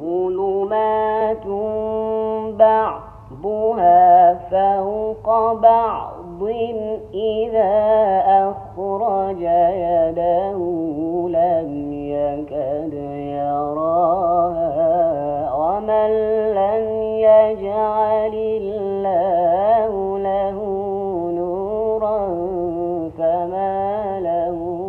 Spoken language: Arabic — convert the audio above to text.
ظلمات بعضها فوق بعض إذا أخرج يده لم يكد يراها ومن لم يجعل الله له نورا فما له